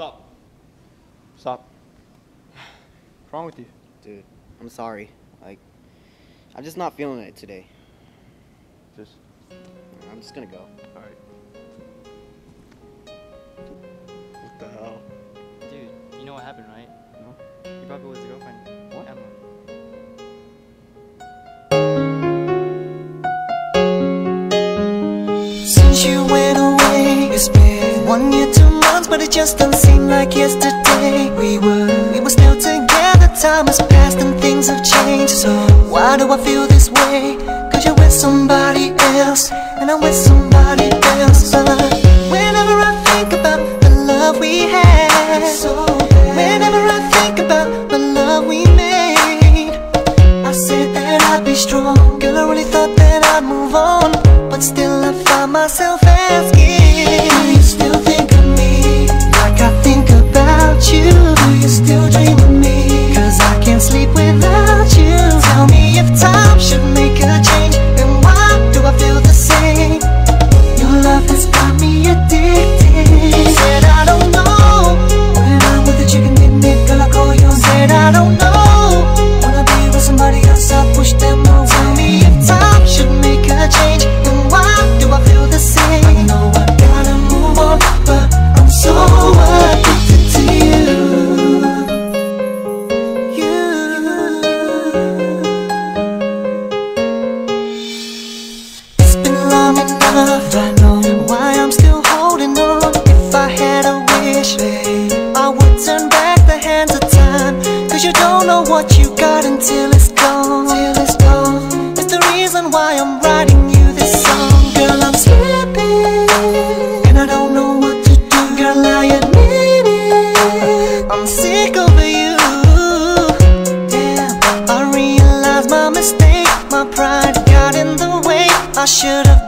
Stop. Stop. What's wrong with you? Dude, I'm sorry. Like, I'm just not feeling it today. Just. I'm just gonna go. Alright. What the hell? Dude, you know what happened, right? No. You broke up with his girlfriend. What? Emma. Since you went away, it's been one year, two months, but it just doesn't seem like yesterday. We were, we were still together, time has passed and things have changed. So why do I feel this way? Cause you're with somebody else, and I'm with somebody else. But whenever I think about the love we had, whenever I think about the love we made, I said that I'd be strong Girl, I really thought that I'd move on But still I find myself asking I don't know. Wanna be with somebody else, I push them Tell me. If time should make a change And why do I feel the same? I know I gotta move on But I'm so addicted to you. You. It's been long enough I know Cause you don't know what you got until it's gone. Till it's gone. It's the reason why I'm writing you this song. Girl, I'm slipping. And I don't know what to do. Girl, I admit it I'm sick of you. Damn, I realize my mistake. My pride got in the way. I should've